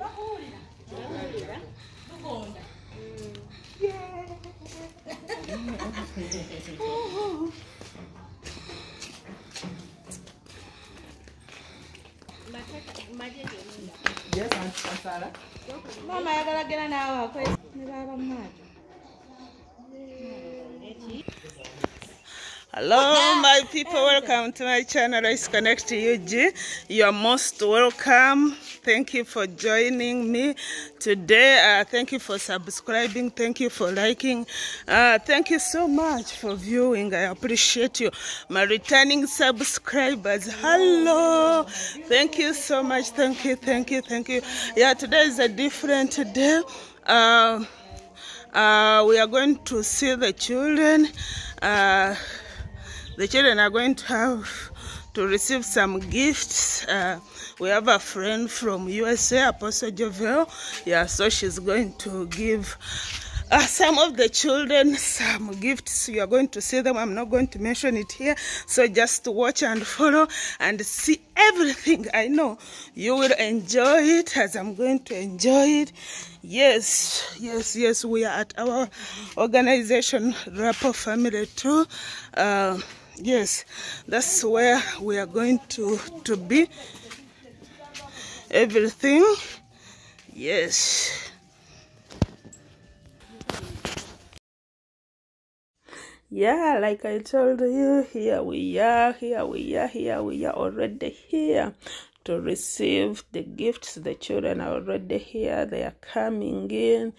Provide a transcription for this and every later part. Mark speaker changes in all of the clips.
Speaker 1: bakuwulira bakuwulira tugonda
Speaker 2: maama yagala gera naawe akwezi ne baba mu maato
Speaker 3: Hello, my people. Welcome to my channel. Let's connect to UG. You are most welcome. Thank you for joining me today. Uh, thank you for subscribing. Thank you for liking. Uh, thank you so much for viewing. I appreciate you. My returning subscribers. Hello. Thank you so much. Thank you. Thank you. Thank you. Yeah, today is a different day. Uh, uh, we are going to see the children. The children are going to have to receive some gifts. Uh, we have a friend from USA, Apostle Jovel. Yeah, so she's going to give uh, some of the children some gifts. You are going to see them. I'm not going to mention it here. So just watch and follow and see everything. I know you will enjoy it as I'm going to enjoy it. Yes, yes, yes. We are at our organization, Rapo Family too. Uh, yes, that's where we are going to to be. Everything. Yes. Yeah, like I told you, here we are, here we are, here we are already here to receive the gifts. The children are already here, they are coming in.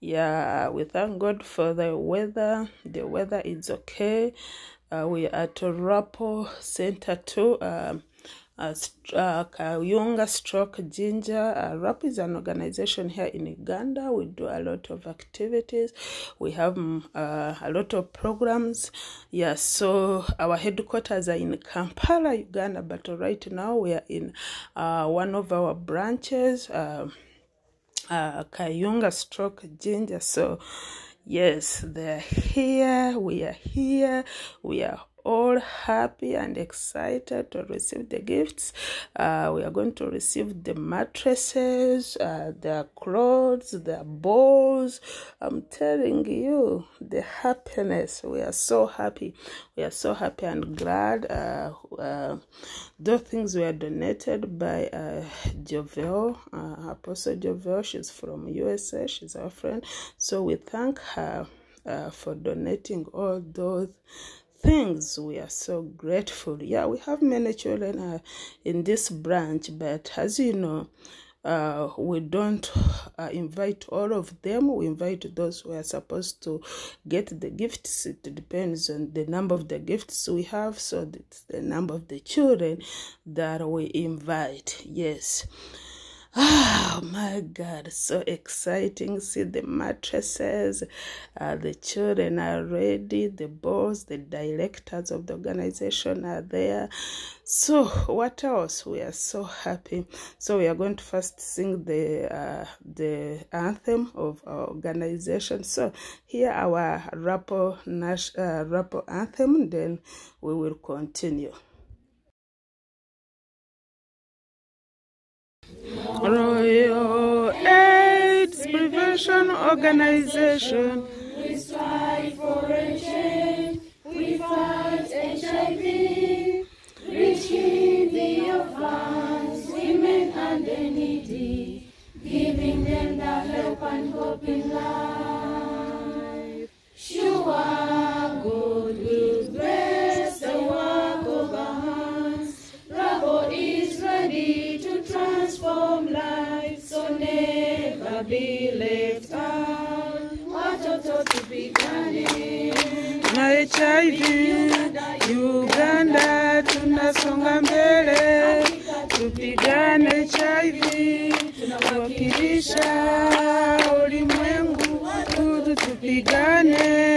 Speaker 3: Yeah, we thank God for the weather. The weather is okay. Uh, we are at Rapo Center too. Um, uh, uh, Kayunga Stroke Jinja. Uh, is an organization here in Uganda. We do a lot of activities. We have mm, uh, a lot of programs. Yeah, so our headquarters are in Kampala, Uganda, but right now we are in uh, one of our branches. Um uh, Kayunga Stroke Jinja. So, yes, they're here. We are here. We are all happy and excited to receive the gifts. Uh, we are going to receive the mattresses, uh, their clothes, their balls. I'm telling you, the happiness. We are so happy. We are so happy and glad. Uh, uh, those things were donated by uh, Jovel, uh, Apostle Jovel. She's from USA. She's our friend. So we thank her uh, for donating all those things. We are so grateful. Yeah, we have many children uh, in this branch, but as you know, uh, we don't uh, invite all of them. We invite those who are supposed to get the gifts. It depends on the number of the gifts we have, so that's the number of the children that we invite. Yes. Oh my God, so exciting. See the mattresses, uh, the children are ready, the boss, the directors of the organization are there. So, what else? We are so happy. So, we are going to first sing the uh, the anthem of our organization. So, here our Nash, uh, anthem, then we will continue. Royal AIDS Prevention Organization.
Speaker 4: We strive for a change. We fight HIV. Reaching the orphans, women and the needy. Giving them the help and hope in life. Sure, God
Speaker 3: HIV Uganda tunasonga mbele, tupigane HIV, tunawakilisha ulimwengu, tupigane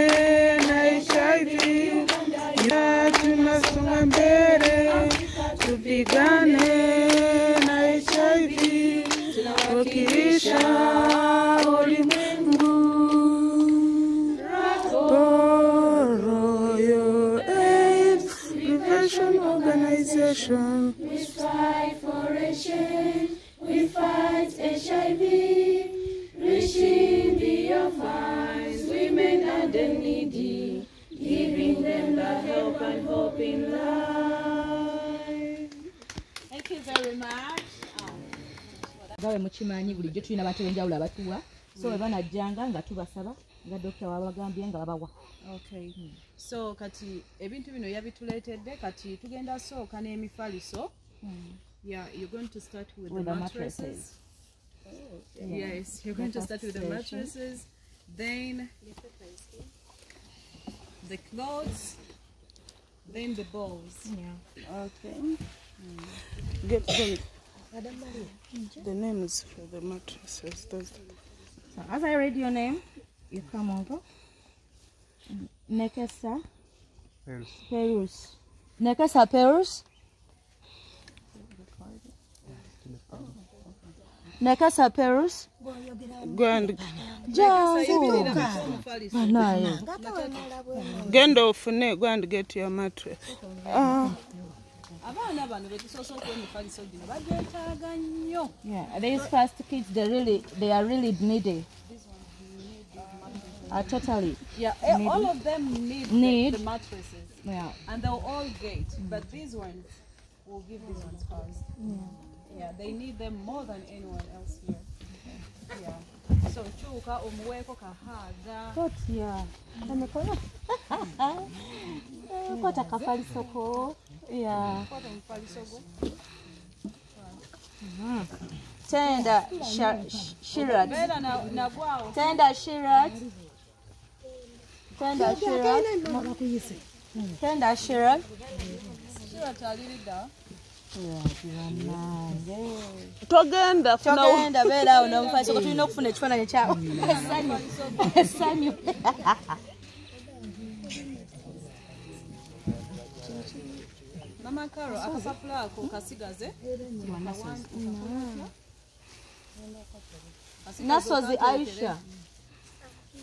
Speaker 5: bulijjo tulina bantu benjawulo abatuwa so we banajjanga nga tubasaba nga dokita wabagambye nga babawa
Speaker 1: Okay. So kati ebintu bino yabituleetedde kati tugenda sooka n'emifaliso. Yeah, you're going to start with,
Speaker 5: With
Speaker 1: the
Speaker 5: the
Speaker 1: mattresses. Yes, you're going to start with the mattresses, then the clothes, then the balls.
Speaker 3: Okay. Get them. The names for the mattresses. Those.
Speaker 5: So as I read your name, you come over. Nekesa Perus. Nekesa Perus. Nekesa Perus.
Speaker 3: Go and
Speaker 5: Jangu.
Speaker 1: Omufaliso.
Speaker 5: Naye.
Speaker 3: genda ofune. Go and get your mattress. Ah,
Speaker 1: Abaana bano be tusoose gino bagyetaaga nnyo.
Speaker 5: Yeah, these first kids, they really, they are really needy. Uh, totally.
Speaker 1: Yeah, eh, all of them need,
Speaker 5: Need.
Speaker 1: The, the mattresses.
Speaker 5: Yeah.
Speaker 1: and they'll all get, but these ones, we'll give these ones first. Yeah, they need them more than anyone else here. Yeah. So chuka omuweeko kahaaga.
Speaker 5: Kotya. Emikono. Eh, Kwata kafalisoko. Yeah.
Speaker 1: Kwata omufaliso gwe.
Speaker 5: Tenda sha- sh- shirat.
Speaker 1: Beera na- nagwawo.
Speaker 5: Tenda shirat. Tenda shirat. Tenda shirat.
Speaker 3: Togenda
Speaker 5: Togenda beera awo n'omufalisoko tulina okufuna ekifaananyi kyawo. Essanyu. Essanyu.
Speaker 1: amakaro akapapula ako hmm? kasigaze.
Speaker 5: Nasozi
Speaker 1: hmm.
Speaker 5: aisha.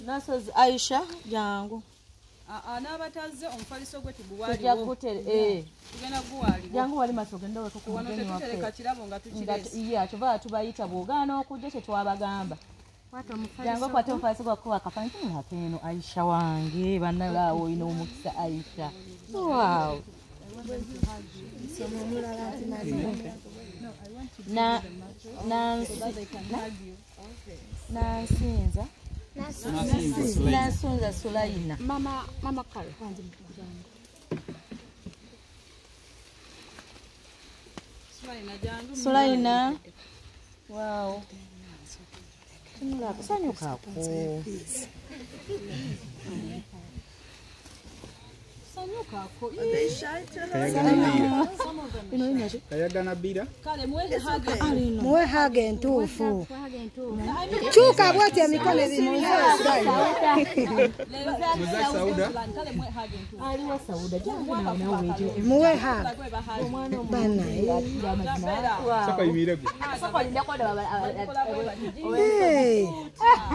Speaker 5: nasozi aisha jangu.
Speaker 1: N'abatazze omufaliso gwe
Speaker 5: tuguwaliwojangu eh. wali
Speaker 1: maaso
Speaker 5: ogenda wekokyoba tubayita bw'ogaana okujja kyetwabagamba jangu okwata omufaliso gwako wakafanyi kino akeeno aisha wange bannalaawo olina omukisa aisha. Waw nansinza nansunza sulayina
Speaker 2: sulayina waawo tunula
Speaker 1: kusanyukako sanyuka
Speaker 5: ko. They shy tell
Speaker 1: us. Some of them. Ino inaje.
Speaker 6: Kayagana bira.
Speaker 1: Kale muwe hage.
Speaker 7: Muwe hage entufu. Chuka bwote emikono ebiri
Speaker 6: muwe Sauda. Sauda.
Speaker 1: Kale muwe hage entufu.
Speaker 5: Aliwa Sauda. Jambo nawe ejo.
Speaker 7: Muwe hage.
Speaker 1: Bana. Eh.
Speaker 7: Sapa
Speaker 6: imirego. Sapa linda
Speaker 7: kwa baba. Eh.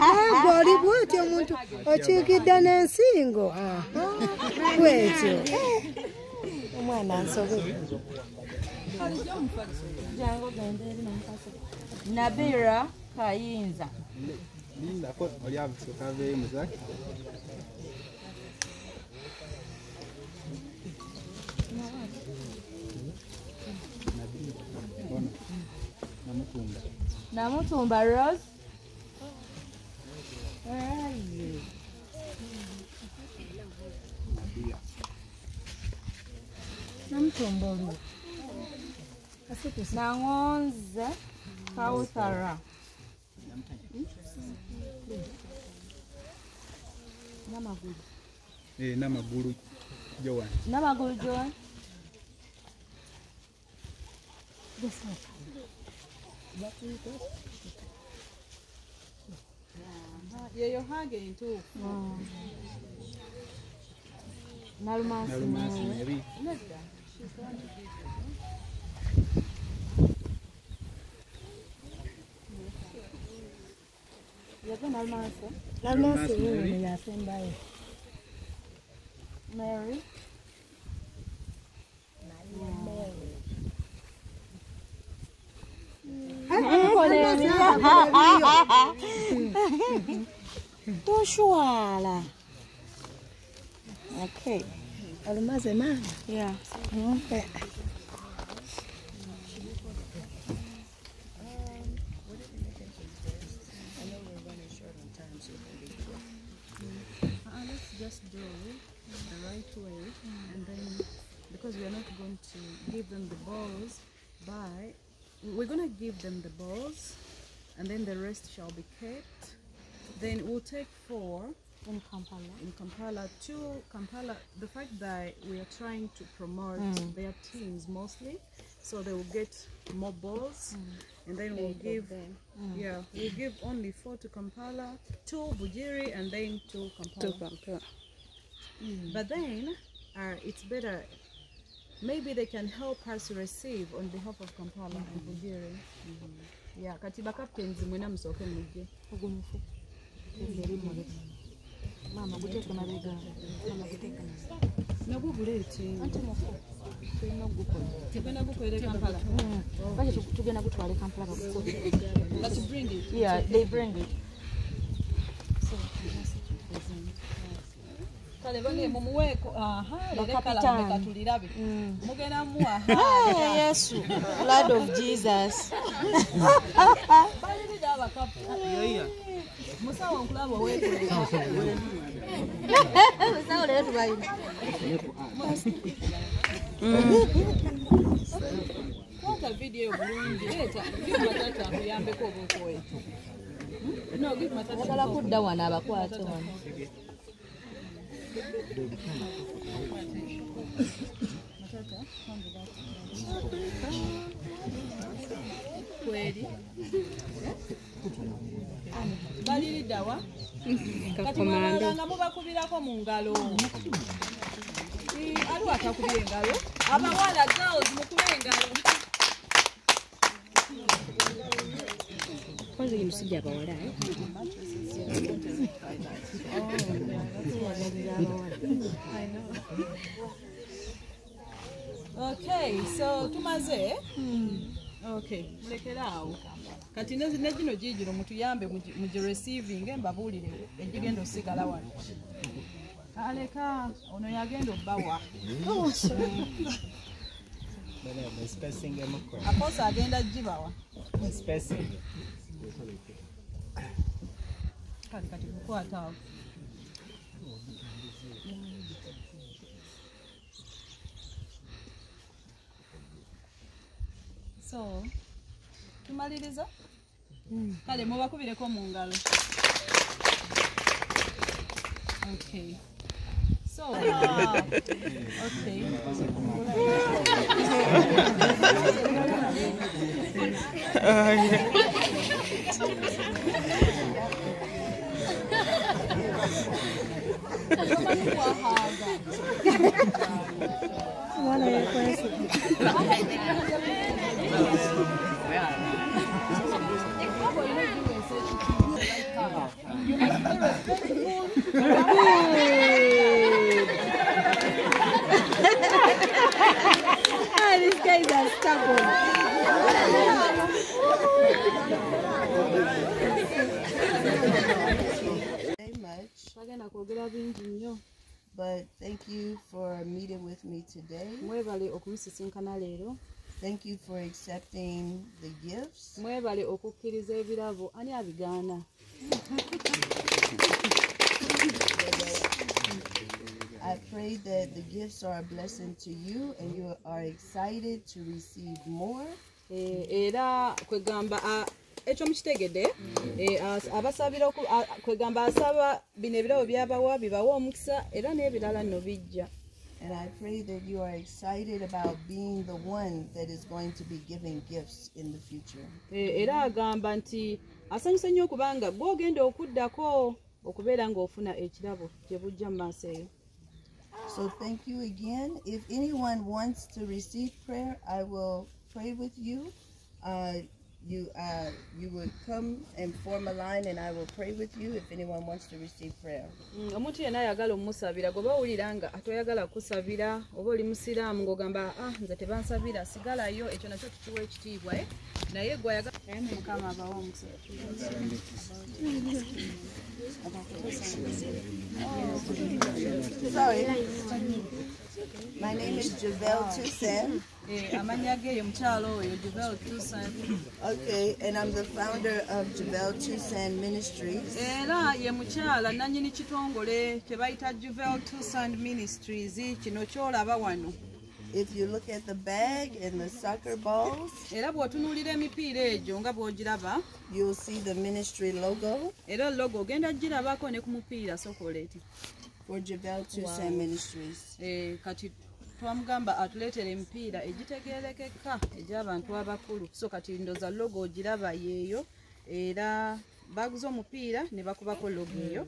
Speaker 7: Ah, goli bwote omuntu ochikidde n'ensingo. Aha. gwe ekyo omwana nsobe
Speaker 5: nabira kayinza
Speaker 6: lindako olyavu tukaveeyo muzaki
Speaker 5: namutumba rose
Speaker 7: namutombolera
Speaker 5: nangonza kauthara namagulu.
Speaker 6: Eh, namagulu joan.
Speaker 5: Namagulu joan.
Speaker 1: Gesaka yeyo haga entuufu
Speaker 5: nalumansi
Speaker 6: nawe
Speaker 5: nedda Almasi.
Speaker 7: Almasi yini yasembayo.
Speaker 5: Mary.
Speaker 2: Toshwala. Okay.
Speaker 7: Olumaze maama
Speaker 2: yeah.
Speaker 7: Mumpe
Speaker 1: Uh, let's just do the right way and then because we are not going to give them the balls by we're going to give them the balls and then the rest shall be kept. Then we'll take four
Speaker 2: in kampala.
Speaker 1: In Kampala to Kampala the fact that we are trying to promote mm. their teams mostly so they will get more balls mm. and then we'll give mm. yeah we'll give only four to Kampala two Bujiri and then two Kampala. Two Kampala. but then uh, it's better maybe they can help us to receive on behalf of Kampala and Bujiri. Mm-hmm. Yeah kati ba captains mwena musooke mujje
Speaker 2: ogumufu eri mule maama guteeka mabega maama guteeka
Speaker 1: nagwo guleete
Speaker 2: anti mufu tulina ogukola
Speaker 1: tugenda gukolere Kampala.
Speaker 2: Baki tugenda gutwala e kampala
Speaker 1: it.
Speaker 2: Yeah they bring it
Speaker 1: kale bange mumuweeko lerekala meka tulirabe mugenda muwa
Speaker 2: yesu blood of jesus.
Speaker 1: Balirira abakafu musawo nkulaba
Speaker 2: owemusawo leero tubayina
Speaker 1: kwata vidiyo eyo bulungi leeta gyuma tata akuyambeko oba okoye nogimata
Speaker 2: agala kudda wano abakwate wano
Speaker 1: kweri baliriddawa kati mwamalanga mubakubirako mu ngalo Eh, aliwo atakubira engalo abawala girls mukube engalo
Speaker 2: kwanza uyu musajja abawala
Speaker 1: okay so tumaze. Okay mulekere awo kati ne ne gino giigiro mutuyambe mugi- mugireceivinge mbabuulire egigenda osigala wano aleka ono yagenda obbawa. Aposa agenda gibawa kati kati kukwata awo so tumaliriza kale mubakubireko mu ngalo. Okay. So uh, okay
Speaker 7: mwana yekwese Ah, these guys are stubborn.
Speaker 8: very much,
Speaker 1: bagenda kwogera bingi nnyo
Speaker 8: but thank you for meeting with me today.
Speaker 1: mwebale okumusisinkana leero
Speaker 8: Thank you for accepting the gifts.
Speaker 1: mwebale okukkiriza ebirabo ani abigaana
Speaker 8: I pray that the gifts are a blessing to you and you are excited to receive more.
Speaker 1: Eh, era kwegamba ah, ekyo mukitegedde Eh, abasabira oku- ah, kwegamba asaba bino ebirabo byabawa omukisa era n'ebirala nno bijja
Speaker 8: And I pray that you are excited about being the one that is going to be giving gifts in the future.
Speaker 1: Eh, era agamba nti nnyo okubanga okuddako okubeera ng'ofuna ekirabo gye bujja mu maaso eyo
Speaker 8: So thank you again. If anyone wants to receive prayer, I will pray with you. Uh, you uh, you would come and form a line, and I will pray with you if anyone wants to receive prayer.
Speaker 1: Mm, omuntu yenna ayagala omusabira gwe bawulira nga atoyagala kusabira oba oli musiraamu ng'ogamba ah nze tebansabira sigalayo ekyo nakyo tukiwa ekitiibwa eh? naye gwe ayagala mukama abawa omukisa
Speaker 8: Sorry. My name is Javel Toussaint.
Speaker 1: Eh, amannya ge ye mukyalo oyo juvel tusan
Speaker 8: Okay, and I'm the founder of Javel Toussaint Ministries.
Speaker 1: era ye mukyala nannyini kitongole kye bayita juvel tusan ministries kino kyolaba wano
Speaker 8: If you look at the bag and the soccer balls,
Speaker 1: era bw'otunuulira emipiira egyo nga bw'ogiraba
Speaker 8: you'll see the ministry logo
Speaker 1: era logo ogenda girabako ne ku mupiira sokoleti
Speaker 8: for Javel Toussaint Ministries.
Speaker 1: Eh, kati twamugamba atuleetera emipiira egitegeerekeka egy'abantu abakulu so kati ndoza logo ogiraba yeeyo era baguza omupiira ne bakubako logo eyo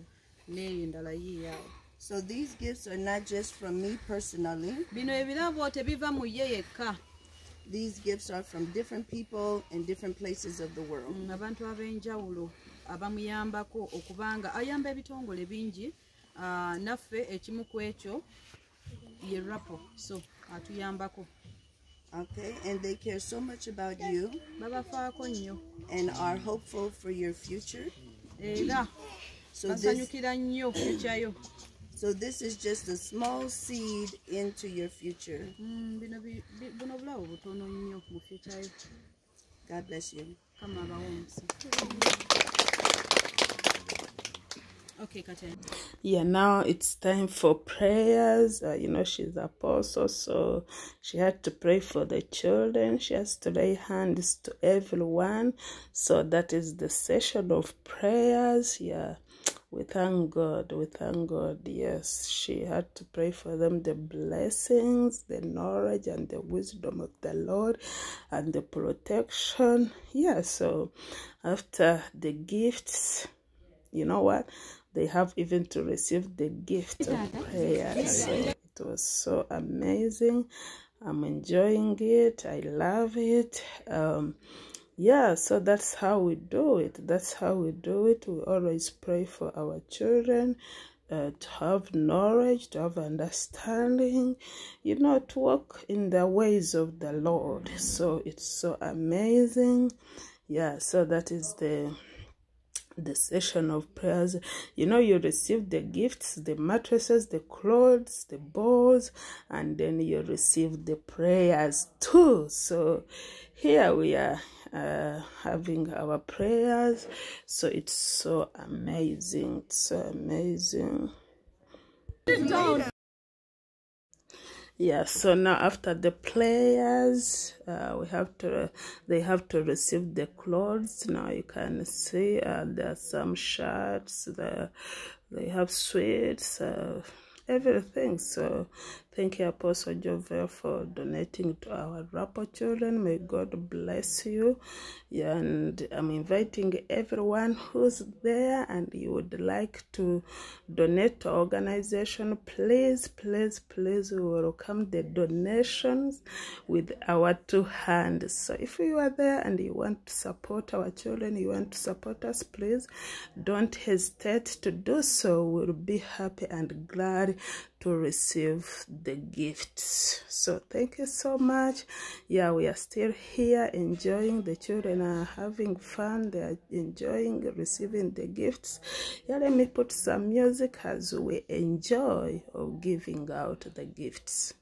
Speaker 1: n'eyo endala yiiyaawo
Speaker 8: So these gifts are not just from me personally.
Speaker 1: bino ebirabo tebiva mu ye yekka
Speaker 8: These gifts are from different people in different places of the world.
Speaker 1: Mm, abantu ab'enjawulo abamuyambako okubanga ayamba ebitongole bingi naffe ekimu ku ekyo ye rapo. So atuyambako
Speaker 8: Okay, and they care so much about you
Speaker 1: babafaako nnyo
Speaker 8: and are hopeful for your future.
Speaker 1: era
Speaker 8: So this,
Speaker 1: basanyukira nnyo ekyayo
Speaker 8: so this is just a small seed into your future.
Speaker 1: Mm, bino bi- bi- buno bulawo butono nnyo mu fyukyayo
Speaker 8: God bless you.
Speaker 1: Okay kati
Speaker 3: Yeah, now it's time for prayers. Uh, you know, she's apostle, so she had to pray for the children. She has to lay hands to everyone. So that is the session of prayers. Yeah, we thank God. We thank God. Yes, she had to pray for them the blessings, the knowledge, and the wisdom of the Lord, and the protection. Yeah, so after the gifts, you know what? They have even to receive the gift of prayer. So it was so amazing. I'm enjoying it. I love it. Um, yeah, so that's how we do it. That's how we do it. We always pray for our children. Uh, to have knowledge, to have understanding, you know, to walk in the ways of the Lord. So it's so amazing. Yeah, so that is the the session of prayers. You know you receive the gifts the mattresses the clothes the balls and then you receive the prayers too. So here we are uh, having our prayers. So it's so amazing it's so amazing yeah so now after the players uh, we have to they have to receive the clothes. Now you can see uh, there are some shirts there they have sweets uh, everything. So thank you apostle jovel for donating to our Rapo children. May god bless you. And i'm inviting everyone who's there and you would like to donate to organization. Please please please we welcome the donations with our two hands. So if you are there and you want to support our children you want to support us please don't hesitate to do so. We'll be happy and glad to receive the gifts. So thank you so much. Yeah we are still here enjoying. The children are having fun. They are enjoying receiving the gifts. Yeah let me put some music as we enjoy of giving out the gifts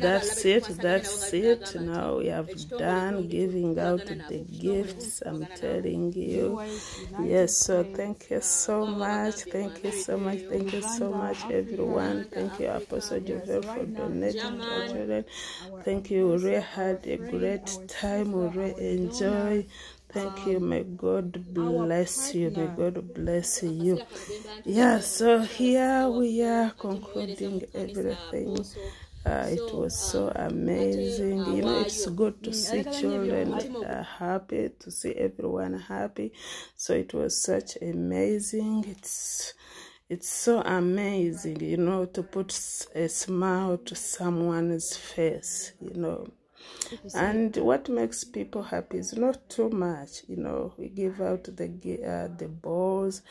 Speaker 3: that's it that's it. Now we have done giving out the gifts i'm telling you. Yes so thank you so much. Thank you so much. Thank you so much everyone. Thank you apostle jovel for donating our children. Thank you we had a great time. We enjoy. Thank you. May God bless you. May God bless you. Yeah, so here we are concluding everything. Uh, it was so amazing. You know, it's good to see children uh, happy, to see everyone happy. So it was such amazing. It's it's so amazing, you know, to put a smile to someone's face, you know and what makes people happy is not too much you know we give out the uh, the balls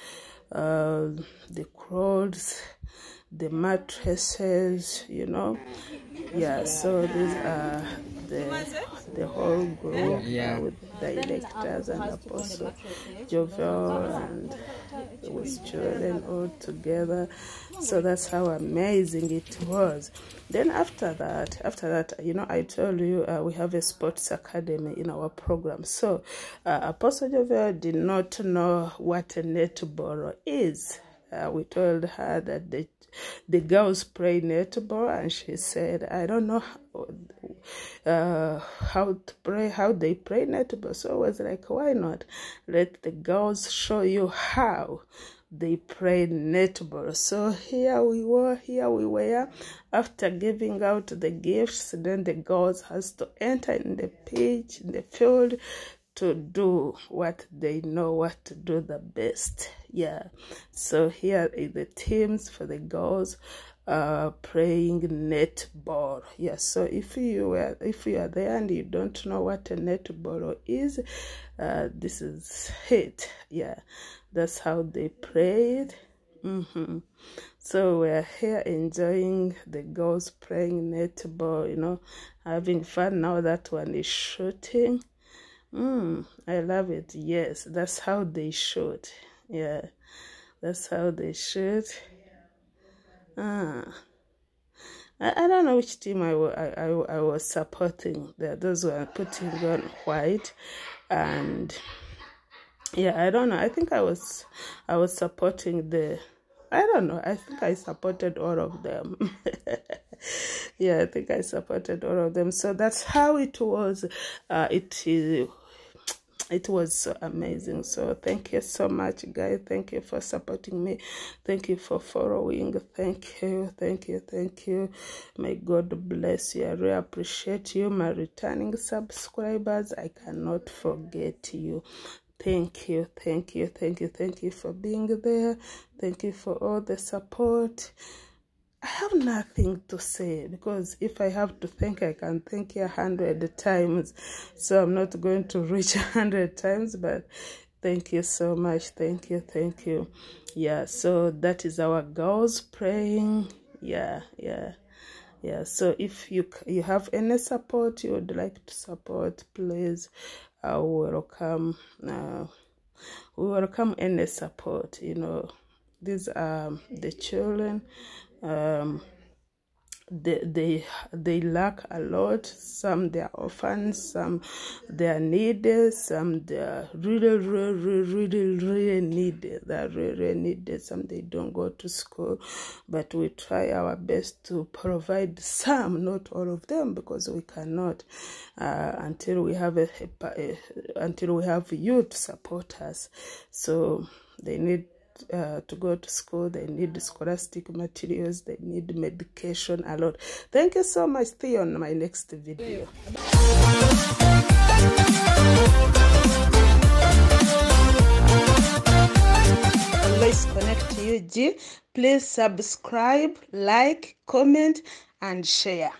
Speaker 3: uh, the clothes the mattresses you know? Yeah so these are the the whole group
Speaker 6: Yeah.
Speaker 3: with the electors and apostle jovel and with children all together. So that's how amazing it was. Then after that after that you know i told you uh, we have a sports academy in our program. So uh, apostle jovel did not know what a netball is. Uh, we told her that the the girls play netball and she said i don't know how, uh, how to play how they play netball so i was like why not? Let the girls show you how they play netball so here we were here we were. After giving out the gifts then the girls has to enter in the pitch in the field to do what they know what to do the best. Yeah. So here is the teams for the girls uh playing netball. Yeah so if you were if you are there and you don't know what a netball is uh this is it. Yeah. That's how they play it mm-hmm. so we're here enjoying the girls playing netball you know having fun. Now that one is shooting Mm, I love it. Yes, that's how they should. Yeah, that's how they should. Ah, I, I don't know which team I, I, I, I was supporting. There, those were putting on white, and yeah, I don't know. I think I was I was supporting the. I don't know. I think I supported all of them. yeah, I think I supported all of them. So that's how it was. Uh, it is it was so amazing. So thank you so much guys. Thank you for supporting me. Thank you for following. Thank you thank you thank you. May god bless you. I really appreciate you my returning subscribers. I cannot forget you. Thank you thank you thank you thank you for being there. Thank you for all the support I have nothing to say because if I have to thank, I can thank you a hundred times. So I'm not going to reach a hundred times, but thank you so much. Thank you, thank you. Yeah, so that is our girls praying. Yeah, yeah, yeah. So if you you have any support you would like to support, please, I welcome. Uh, we welcome any support. You know, these are the children um they they they lack a lot. Some they are orphans some they are needed some they are really really really really, needed. They are really, needed. Some they don't go to school. But we try our best to provide some not all of them because we cannot uh, until we have a, a, a until we have you to support us. So they need uh, to go to school they need scholastic materials they need medication a lot. Thank you so much. See you on my next video. Let's connect to you G. Please subscribe like comment and share